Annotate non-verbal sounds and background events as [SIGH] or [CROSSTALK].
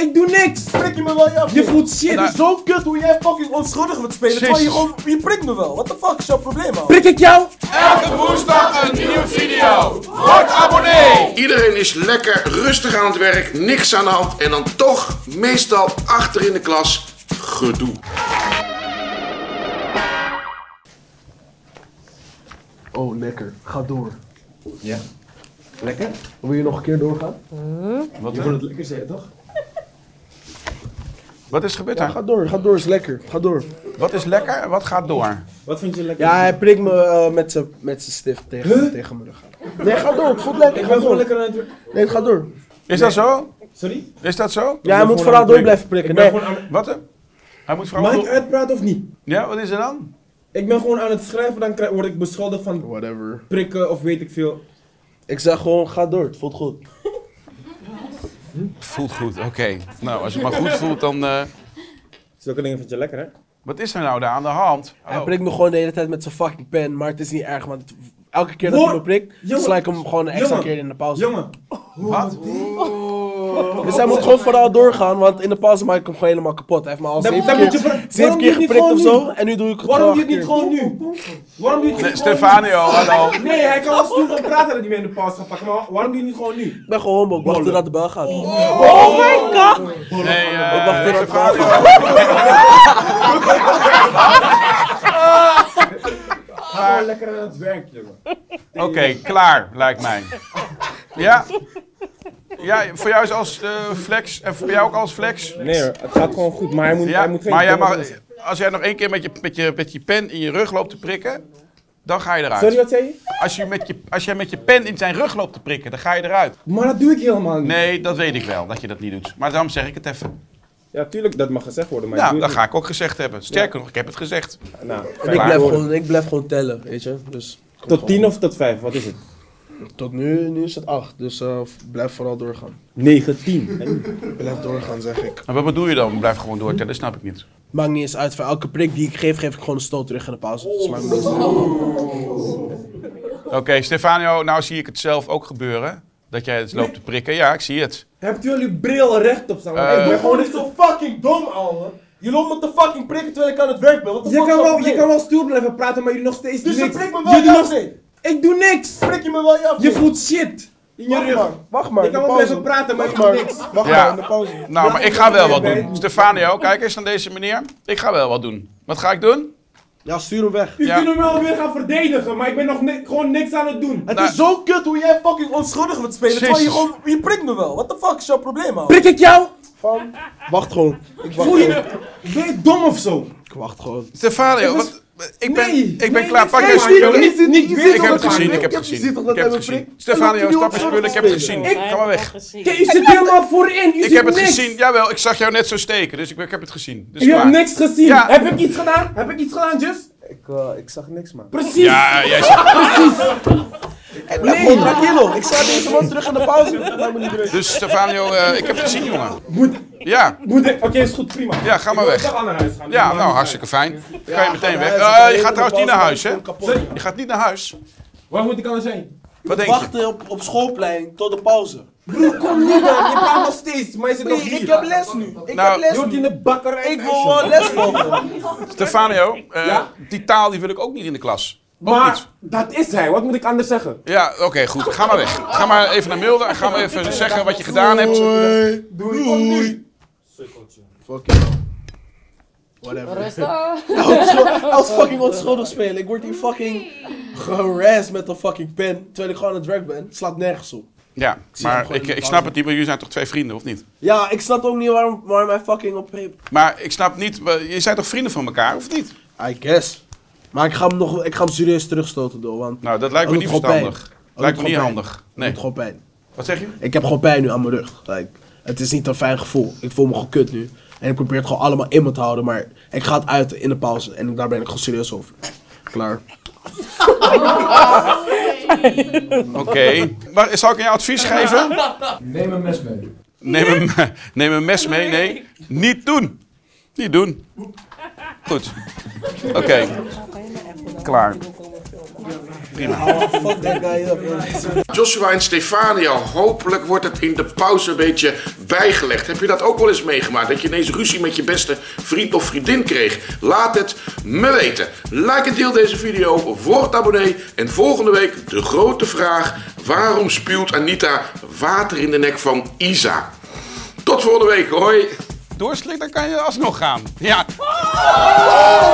Ik doe niks! Prik je me wel je af? Je voelt shit! Het is zo kut hoe jij fucking onschuldig wilt spelen. Terwijl je gewoon, je prikt me wel. What the fuck is jouw probleem man? Prik ik jou? Elke woensdag een nieuwe video. Word abonnee. Iedereen is lekker rustig aan het werk, niks aan de hand en dan toch meestal achter in de klas gedoe. Oh, lekker. Ga door. Ja. Lekker? Wil je nog een keer doorgaan? Wat je vond het lekker zeggen, toch? Wat is gebeurd Ja, ga door. Ga door. Is lekker. Ga door. Wat is lekker en wat gaat door? Wat vind je lekker? Ja, hij prikt me eh, met zijn met zijn stift tegen, tegen mijn rug. Nee, ga door. Het voelt lekker. Ik Ga ben gewoon lekker aan het... Nee, ga door. Is dat zo? Sorry? Is dat zo? Ja, hij moet vooral het door blijven prikken. Ik ben Nee. aan... Wat? hè? Hij moet Mag ik vooral... uitpraten of niet? Ja, wat is er dan? Ik ben gewoon aan het schrijven, dan krijg- word ik beschuldigd van Whatever. prikken of weet ik veel. Ik zeg gewoon, ga door. Het voelt goed. Voelt goed, oké. Nou, als je het maar goed voelt, dan... eh, Zulke dingen vind je lekker, hè? Wat is er nou daar aan de hand? Hij prikt me gewoon de hele tijd met zijn fucking pen. Maar het is niet erg, want elke keer dat Hoor- hij me prikt, sla ik hem gewoon een extra Jongen. keer in de pauze. Jongen, Wat? Dus hij moet gewoon vooral doorgaan, want in de pauze maak ik hem gewoon helemaal kapot. Hij heeft me al Dan- zeven dan moet je keer, ver- zeven waarom keer doe je het geprikt of niet zo. En nu doe ik het waarom doe je het niet keer. gewoon nu? Waarom doe je het Nee, niet gewoon Stefanio, hallo. nu? Nee, hij kan wel stoer gaan praten dat hij me in de pauze gaat pakken, maar waarom doe je het niet gewoon nu? Ik ben gewoon homo, ik wacht totdat de bel gaat. Nee, eh, Ik wacht totdat de bel Stefano. gaat. Ga gewoon lekker aan het werk, jongen. Oké, klaar, lijkt mij. Ja? Ja, voor jou is als eh, flex en voor jou ook als flex? Nee hoor, het gaat gewoon goed, maar hij moet, Ja, hij moet geen maar jij mag, als jij nog één keer met je, met, je, met je pen in je rug loopt te prikken, dan ga je eruit. Sorry, wat zei je? Als, je met je, als jij met je pen in zijn rug loopt te prikken, dan ga je eruit. Maar dat doe ik helemaal niet. Nee, dat weet ik wel, dat je dat niet doet. Maar daarom zeg ik het even. Ja, tuurlijk, dat mag gezegd worden, maar Nou, dat ga ik ook gezegd hebben. Sterker nog, ik heb het gezegd. Nou, En ik blijf, gewoon, ik blijf gewoon tellen, weet je. Dus, Tot gewoon. 10 of tot 5, wat is het? Tot nu, nu is het 8, dus eh, blijf vooral doorgaan. 9, 10. Blijf doorgaan, zeg ik. En wat bedoel je dan? Blijf gewoon doortellen, dat snap ik niet. Maakt niet eens uit, voor elke prik die ik geef, geef ik gewoon een stoot terug in de pauze. Dus maakt me niet eens uit. Oké, Stefano, nou zie ik het zelf ook gebeuren. Dat jij het loopt te prikken. Ja, ik zie het. Hebt u al uw bril rechtop staan? Want Eh, ik ben gewoon is zo fucking dom, ouwe. Je loopt me te fucking prikken terwijl ik aan het werk ben. Je kan, wel, je kan wel stoer blijven praten, maar jullie nog steeds Dus je niks. prikt me wel Jullie je nog. Ik doe niks! Prik je me wel je af, Je voelt shit in je Wacht rug. maar, Wacht maar, Je kan wel blijven pauze. praten, maar je Wacht doet maar. niks. Wacht Ja. maar, in de pauze. Nou, maar ik ga wel wat doen. Stefano, kijk eens naar deze meneer. Ik ga wel wat doen. Wat ga ik doen? Ja, stuur hem weg. U Ja. kunt hem wel weer gaan verdedigen, maar ik ben nog ni- gewoon niks aan het doen. Het Nou- is zo kut hoe jij fucking onschuldig wilt spelen. Terwijl je gewoon, je prikt me wel. What the fuck is jouw probleem, man? Prik ik jou? Van, wacht gewoon. Ik wacht Voel je gewoon. Ben je dom of zo? Ik wacht gewoon. Stefano, wat, ik ben, Nee, ik ben nee, klaar. Pak deze man. spullen. Niet- niet- niet weer Ik heb het gezien, ik heb het Je gezien. Ik heb het gezien. Stefano, stap je spullen, ik heb het gezien. Ga maar weg. Kijk, u zit helemaal voorin. Ik heb het gezien, jawel, ik zag jou net zo steken, dus ik, ik heb het gezien. Dus U hebt niks gezien. Heb ik iets gedaan? Heb ik iets gedaan, Just? Ik, eh, ik zag niks, man. Precies. Ja, jij zegt, Ik blijf gewoon tranquilo. Ik sla deze man terug in de pauze. [LAUGHS] Dus Stefano, eh, ik heb het gezien, jongen. Moet, Ja, moet ik... Oké, is goed, prima. Ja, ga maar Ik weg. toch al naar huis gaan. ja, Ik nou, hartstikke fijn. Dan kan je meteen weg. Eh, je gaat trouwens niet naar huis, hè? Je gaat niet naar huis. Waar moet ik anders zijn? Wat denk je? Wachten op, op schoolplein tot de pauze. Broer, kom niet dan. Je praat nog steeds, maar je zit nog hier. Ik heb les nu. Ik Nou, heb les Je wordt in nu. de bakkerij. Ik wil wel les volgen. [LAUGHS] Stefano, eh, Ja? die taal die wil ik ook niet in de klas. Maar dat is hij. Wat moet ik anders zeggen? Ja, oké, goed. Ga maar weg. Ga maar even naar Milde en ga maar even zeggen wat je gedaan hebt. Doei. Doei. Fuck you. Whatever. Rustig. [LAUGHS] Als fucking onschuldig spelen. Ik word hier fucking geharassed met een fucking pen. Terwijl ik gewoon aan het werk ben. Slaat nergens op. Ja, hem maar ik, ik snap het niet, maar jullie zijn toch twee vrienden, of niet? Ja, ik snap ook niet waarom, waarom hij fucking op heeft. Maar ik snap niet, je zijn toch vrienden van elkaar, of niet? I guess. Maar ik ga hem, nog, ik ga hem serieus terugstoten door, want Nou, dat lijkt me niet verstandig. pijn. Lijkt me niet handig. het Nee. doet gewoon pijn. Wat zeg je? Ik heb gewoon pijn nu aan mijn rug. Like, het is niet een fijn gevoel. Ik voel me gewoon kut nu. En ik probeer het gewoon allemaal in me te houden, maar ik ga het uiten in de pauze. En daar ben ik gewoon serieus over. Klaar. [LAUGHS] Oké. Maar Zal ik jou advies geven? Neem een mes mee. Neem een, [LAUGHS] neem een mes mee. Nee, niet doen. Niet doen. Goed. Oké. Klaar. Man. Joshua en Stefania, hopelijk wordt het in de pauze een beetje bijgelegd. Heb je dat ook wel eens meegemaakt? Dat je ineens ruzie met je beste vriend of vriendin kreeg? Laat het me weten. Like en deel deze video, word abonnee. En volgende week de grote vraag. Waarom spuwt Anita water in de nek van Isa? Tot volgende week, hoi! Doorslik, dan kan je alsnog gaan. Ja. Oh!